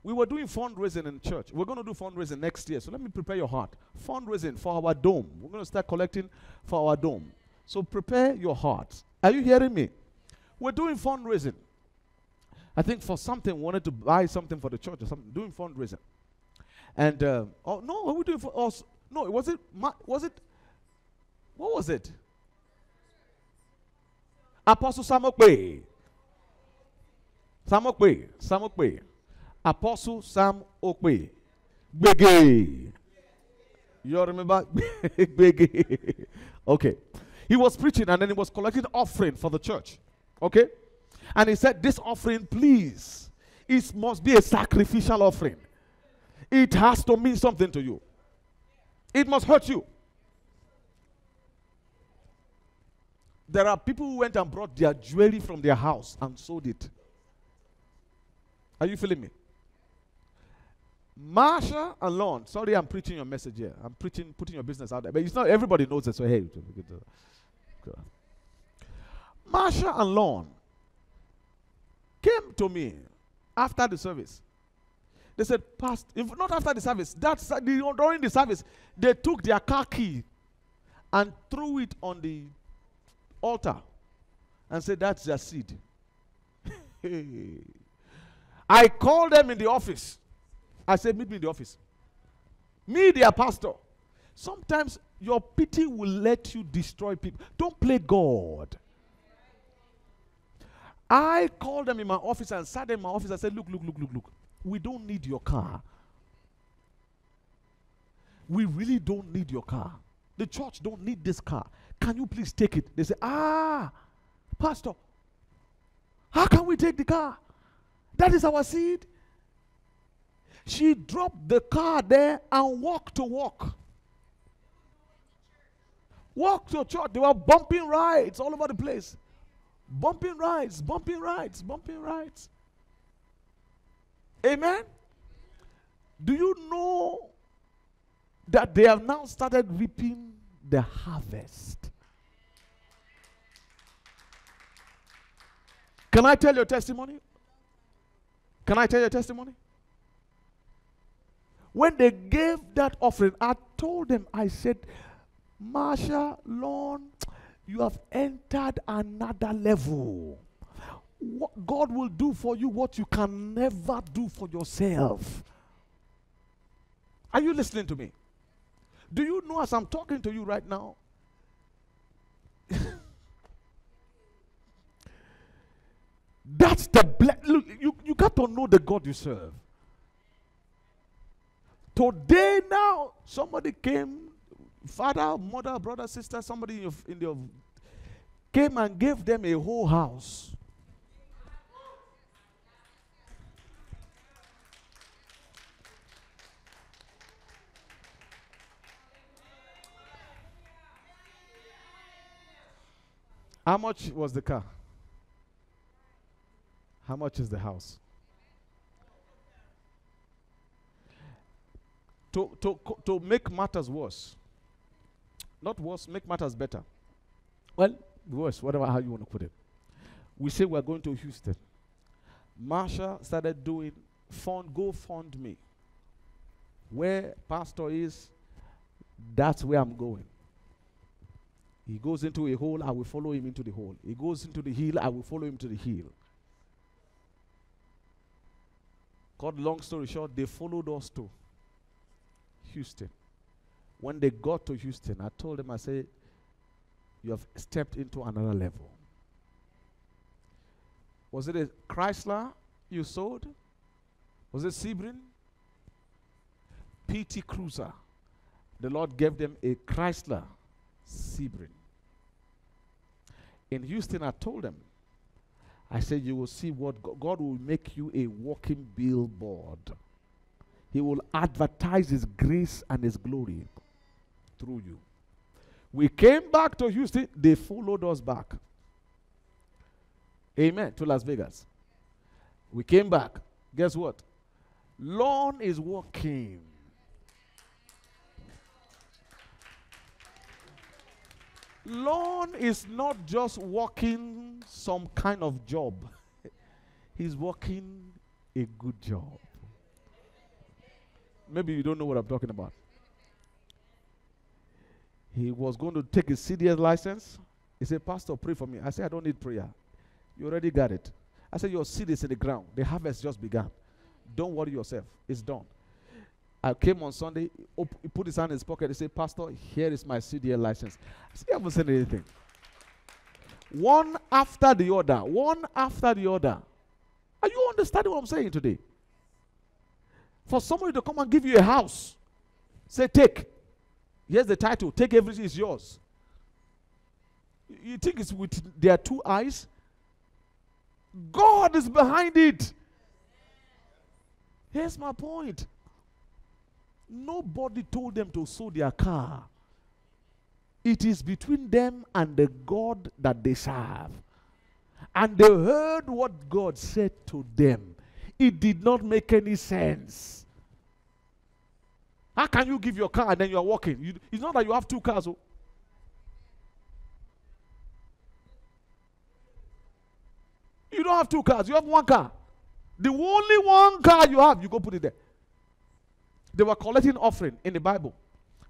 We were doing fundraising in church. We're going to do fundraising next year. So let me prepare your heart. Fundraising for our dome. We're going to start collecting for our dome. So prepare your heart. Are you hearing me? We're doing fundraising. I think for something, wanted to buy something for the church or something, doing fundraising. And uh, oh no, what we doing for us? No, was it was it what was it? Apostle Samokwe. Samokwe. Samokwe. Apostle Sam Okwe. Gbege. You all remember? Gbege. okay. He was preaching and then he was collecting offering for the church. Okay? And he said, This offering, please, it must be a sacrificial offering. It has to mean something to you. It must hurt you. There are people who went and brought their jewelry from their house and sold it. Are you feeling me? Marsha and Lon. Sorry, I'm preaching your message here. I'm preaching, putting your business out there. But it's not everybody knows it. So hey, Marsha and Lon came to me after the service. They said, Pastor, if not after the service, that's during the service, they took their car key and threw it on the altar and said, That's their seed. I called them in the office. I said, Meet me in the office. Me, their pastor. Sometimes your pity will let you destroy people. Don't play God. I called them in my office and sat in my office. I said, Look, look, look, look, look. We don't need your car. We really don't need your car. The church don't need this car. Can you please take it? They say, Ah, Pastor, how can we take the car? That is our seed. She dropped the car there and walked to walk. Walked to church. They were bumping rides all over the place. Bumping rides, bumping rides, bumping rides. Amen. Do you know that they have now started reaping the harvest? Can I tell your testimony? Can I tell your testimony? When they gave that offering, I told them, I said, Marsha, Lon, you have entered another level. What God will do for you what you can never do for yourself. Are you listening to me? Do you know as I'm talking to you right now? That's the ble- look, you, you got to know the God you serve. Today now, somebody came, father, mother, brother, sister, somebody in your, in your came and gave them a whole house. How much was the car? How much is the house? To, to, to make matters worse, not worse, make matters better. Well, worse, whatever how you want to put it. We say we're going to Houston. Marsha started doing fund, go fund me. Where pastor is, that's where I'm going. He goes into a hole, I will follow him into the hole. He goes into the hill, I will follow him to the hill. Cut long story short, they followed us to Houston. When they got to Houston, I told them, I said, You have stepped into another level. Was it a Chrysler you sold? Was it Sebring? PT Cruiser. The Lord gave them a Chrysler Sebring. In Houston, I told them, I said, You will see what God, God will make you a walking billboard. He will advertise His grace and His glory through you. We came back to Houston, they followed us back. Amen. To Las Vegas. We came back. Guess what? Lon is walking. Lon is not just working some kind of job, he's working a good job. Maybe you don't know what I'm talking about. He was going to take his CDL license. He said, Pastor, pray for me. I said, I don't need prayer. You already got it. I said, Your seed is in the ground. The harvest just began. Don't worry yourself. It's done. I came on Sunday, he put his hand in his pocket. He said, Pastor, here is my CDL license. I You haven't said anything. One after the other, one after the other. Are you understanding what I'm saying today? For somebody to come and give you a house, say, Take. Here's the title. Take everything is yours. You think it's with their two eyes? God is behind it. Here's my point. Nobody told them to sow their car. It is between them and the God that they serve. And they heard what God said to them. It did not make any sense. How can you give your car and then you are walking? You, it's not that you have two cars. Oh. You don't have two cars, you have one car. The only one car you have, you go put it there. They were collecting offering in the Bible.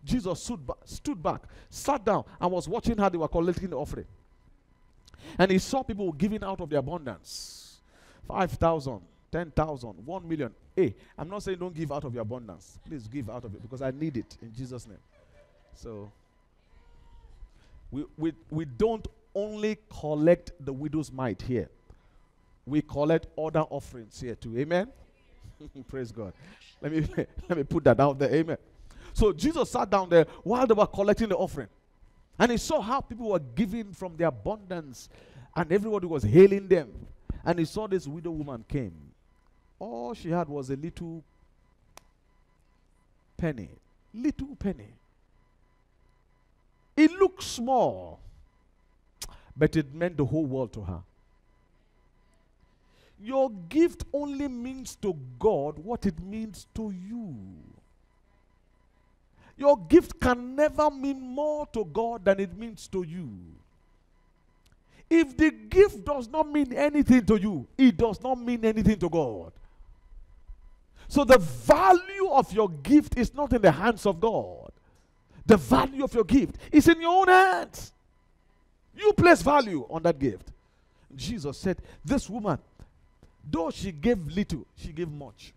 Jesus stood back, stood back, sat down, and was watching how they were collecting the offering. And he saw people giving out of their abundance 5,000, 10,000, 1 million. Hey, I'm not saying don't give out of your abundance. Please give out of it because I need it in Jesus' name. So, we, we, we don't only collect the widow's mite here, we collect other offerings here too. Amen? Praise God. Let me, let me put that out there. Amen. So Jesus sat down there while they were collecting the offering. And he saw how people were giving from their abundance, and everybody was hailing them. And he saw this widow woman came. All she had was a little penny. Little penny. It looked small, but it meant the whole world to her. Your gift only means to God what it means to you. Your gift can never mean more to God than it means to you. If the gift does not mean anything to you, it does not mean anything to God. So the value of your gift is not in the hands of God. The value of your gift is in your own hands. You place value on that gift. Jesus said, This woman, though she gave little, she gave much.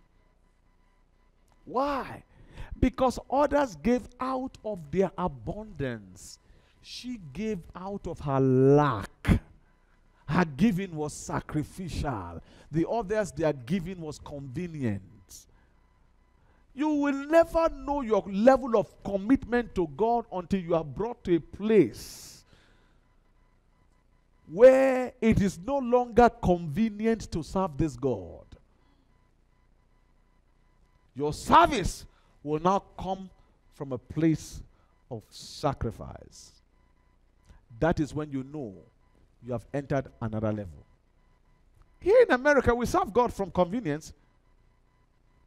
Why? Because others gave out of their abundance. She gave out of her lack. Her giving was sacrificial. The others, their giving was convenient. You will never know your level of commitment to God until you are brought to a place where it is no longer convenient to serve this God. Your service will now come from a place of sacrifice. That is when you know you have entered another level. Here in America, we serve God from convenience.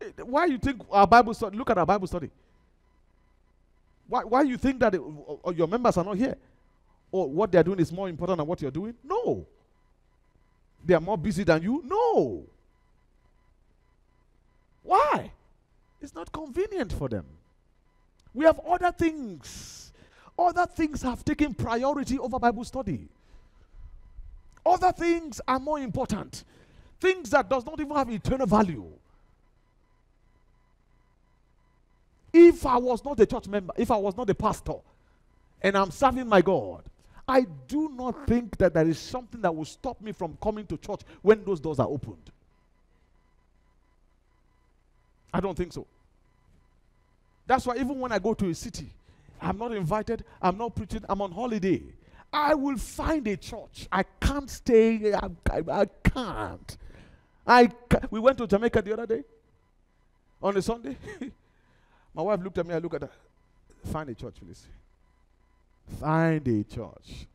Eh, why you think our Bible study? Look at our Bible study. Why, why you think that it, or your members are not here? Or what they're doing is more important than what you're doing? No. They are more busy than you? No. Why? It's not convenient for them. We have other things. Other things have taken priority over Bible study. Other things are more important. Things that does not even have eternal value. If I was not a church member, if I was not a pastor, and I'm serving my God, I do not think that there is something that will stop me from coming to church when those doors are opened. I don't think so. That's why even when I go to a city, I'm not invited, I'm not preaching, I'm on holiday. I will find a church. I can't stay, I, I, I can't. I ca- we went to Jamaica the other day on a Sunday. My wife looked at me, I looked at her. Find a church, please. Find a church.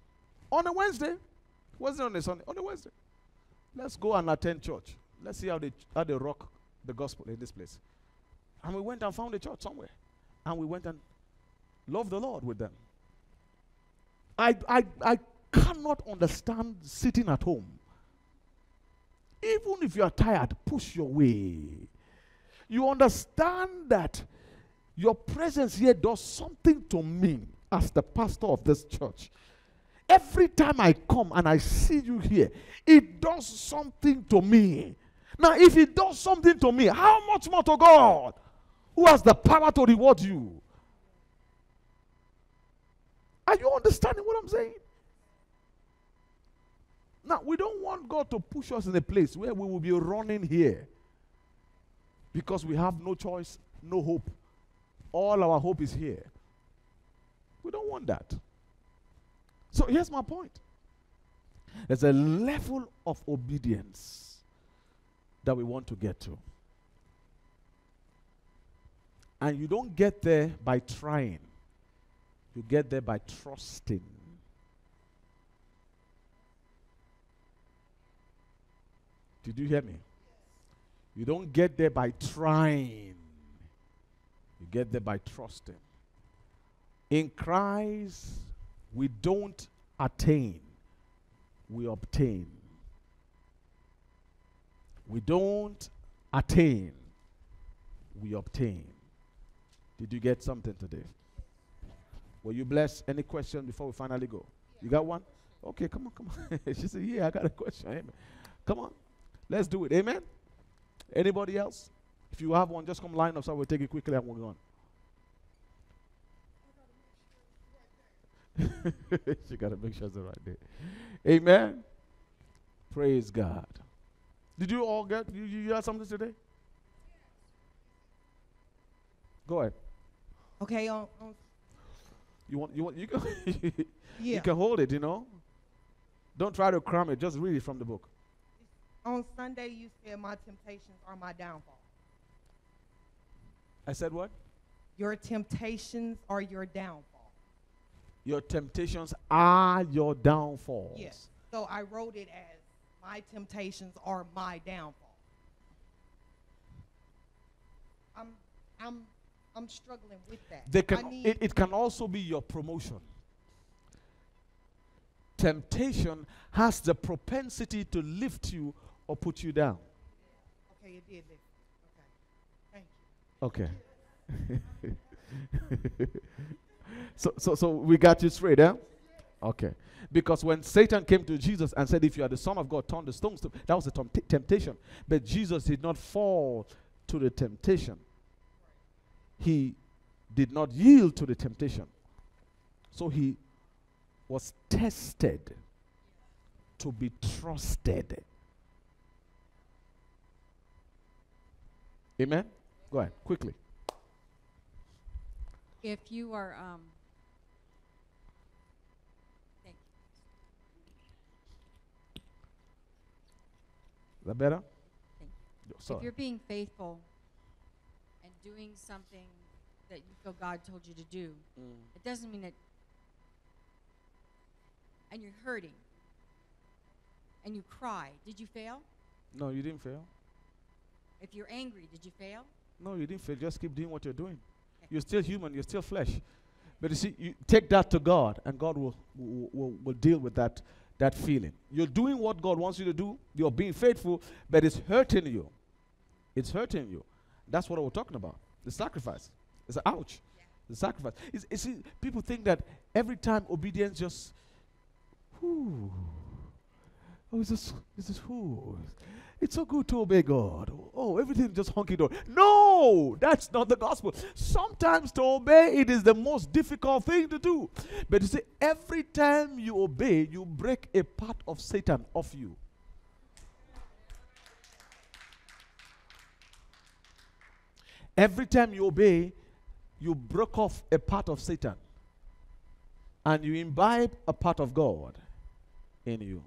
On a Wednesday. Wasn't on a Sunday, on a Wednesday. Let's go and attend church. Let's see how they how they rock the gospel in this place. And we went and found a church somewhere. And we went and loved the Lord with them. I, I, I cannot understand sitting at home. Even if you are tired, push your way. You understand that your presence here does something to me as the pastor of this church. every time I come and I see you here, it does something to me. Now, if it does something to me, how much more to God, who has the power to reward you? Are you understanding what I'm saying? Now, we don't want God to push us in a place where we will be running here because we have no choice, no hope. All our hope is here. We don't want that. So here's my point there's a level of obedience that we want to get to. And you don't get there by trying, you get there by trusting. Did you hear me? You don't get there by trying, you get there by trusting. In Christ, we don't attain, we obtain. We don't attain, we obtain. Did you get something today? Were you blessed? Any question before we finally go? You got one? Okay, come on, come on. she said, Yeah, I got a question. Amen. Come on. Let's do it. Amen. Anybody else? If you have one, just come line up so we'll take it quickly and we'll go she got to make sure it's the right day. Amen. Praise God. Did you all get you, you got something today? Go ahead. Okay, on, on You want you want you can yeah. you can hold it, you know. Don't try to cram it, just read it from the book. on Sunday you said my temptations are my downfall. I said what? Your temptations are your downfall. Your temptations are your downfalls. Yes. So I wrote it as my temptations are my downfall. I'm I'm I'm struggling with that. They can it, it can also be your promotion. Temptation has the propensity to lift you or put you down. okay, it did lift. Okay. Thank you. Okay. so, so, so we got you straight, eh? Okay. Because when Satan came to Jesus and said, If you are the Son of God, turn the stones to. That was a tempt- temptation. But Jesus did not fall to the temptation, he did not yield to the temptation. So he was tested to be trusted. Amen? Go ahead, quickly. If you are um thank Is that better? Thank Yo, if you're being faithful and doing something that you feel God told you to do, it doesn't mean that and you're hurting and you cry, did you fail? No, you didn't fail. If you're angry, did you fail? No, you didn't fail. Just keep doing what you're doing. You're still human. You're still flesh. But you see, you take that to God, and God will, will, will, deal with that, that feeling. You're doing what God wants you to do. You're being faithful, but it's hurting you. It's hurting you. That's what we're talking about. The sacrifice. It's a ouch. The sacrifice. It's, see, people think that every time obedience just, whoo, oh, it's just, it's just whoo. It's so good to obey God. Oh, everything just honky dory. No, that's not the gospel. Sometimes to obey it is the most difficult thing to do. But you see, every time you obey, you break a part of Satan off you. Every time you obey, you broke off a part of Satan. And you imbibe a part of God in you.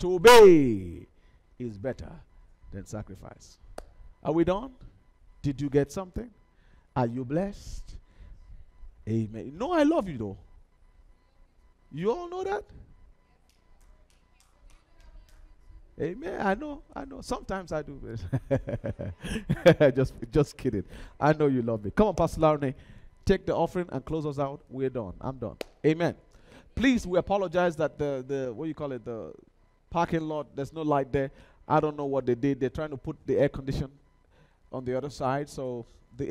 To obey is better than sacrifice. Are we done? Did you get something? Are you blessed? Amen. No, I love you though. You all know that? Amen. I know. I know. Sometimes I do. just, just kidding. I know you love me. Come on, Pastor Larney. Take the offering and close us out. We're done. I'm done. Amen. Please, we apologize that the the what do you call it the parking lot. There's no light there. I don't know what they did. They're trying to put the air condition on the other side, so the